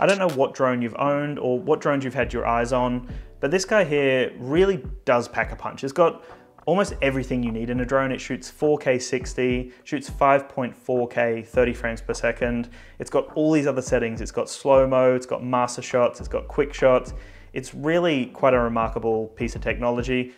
I don't know what drone you've owned or what drones you've had your eyes on, but this guy here really does pack a punch. It's got almost everything you need in a drone. It shoots 4K 60, shoots 5.4K 30 frames per second. It's got all these other settings. It's got slow-mo, it's got master shots, it's got quick shots. It's really quite a remarkable piece of technology.